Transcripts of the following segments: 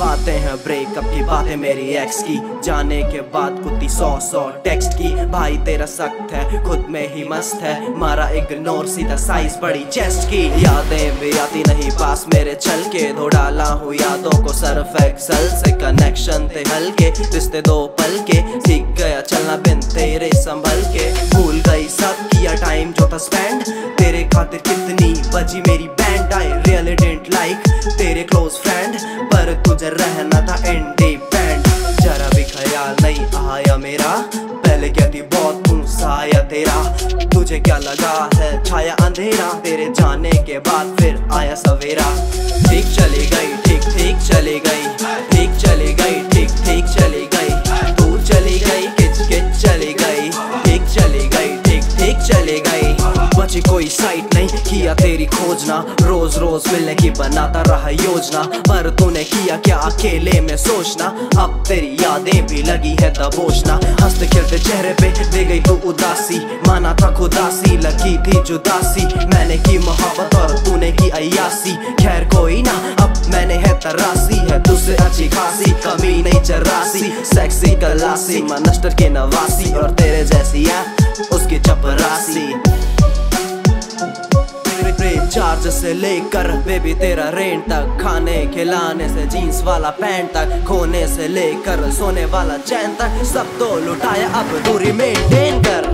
बातें हैं ब्रेकअप की बातें मेरी एक्स की। जाने के बाद कुत्ती सौ सौ टेक्स्ट की। भाई तेरा सख्त है, खुद में ही मस्त है। मारा इग्नोर सीधा साइज़ बड़ी चेस्ट की। यादें भी आती नहीं पास मेरे चल के। धो डाला हूँ यादों को सरफ एक्सल से कनेक्शन थे हल्के। रिश्ते दो पल के, सीख गया चलना बिन तेरे संभल के। भूल गई सब किया टाइम जो था स्पेंड तेरे खातिर कितनी बजी मेरी band I really don't like तेरे क्लोज ख्याल नहीं आया मेरा। पहले क्या थी बहुत आया तेरा। तुझे क्या लगा है, छाया अंधेरा। तेरे जाने के बाद फिर आया सवेरा। बची कोई साइट नहीं। किया तेरी खोजना, रोज रोज मिलने की बनाता रहा योजना। पर तूने किया क्या? अकेले में सोचना। अब तेरी यादें भी लगी है दबोचना। हँसते खेलते चेहरे पे दे गई तू उदासी। माना था खुदासी, लगी थी जुदासी। मैंने की मोहब्बत और तूने की अयासी। खैर कोई ना, अब मैंने है तरासी। है तुझसे अच्छी खासी, कमी नहीं चरासी। सेक्सी कलासी मनस्टर के नवासी। और तेरे जैसी है, उसकी चपरासी। चार्ज से लेकर बेबी तेरा रेंट तक, खाने, खिलाने से जीन्स वाला पैंट तक, खोने से लेकर, सोने वाला चैन तक, सब तो लुटाया अब दूरी मेंटेन कर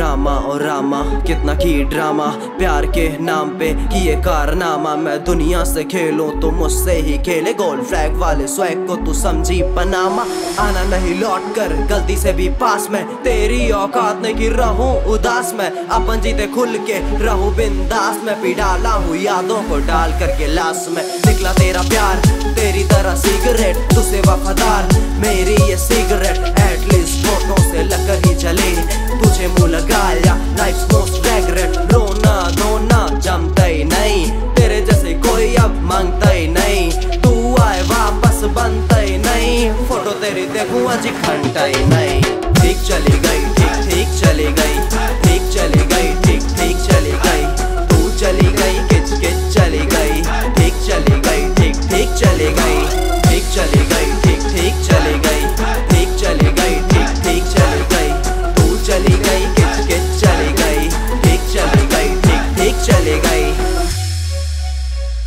रामा और रामा, कितना की ड्रामा। प्यार के नाम पे किए कारनामा। मैं दुनिया से खेलूं तो मुझसे ही खेले गोल फ्लैग वाले स्वैग को तू समझी पनामा। आना नहीं लौट कर, गलती से भी पास में। तेरी औकात नहीं की रहूँ उदास में। अपन जीते खुल के रहूँ बिंदास में। पी डाला हूँ यादों को डाल कर गिलास में। निकला तेरा प्यार, तेरी तरह सिगरेट, तुझसे वफादार। मेरी ये देखूँ आज घंटा ही नहीं। ठीक चली गई।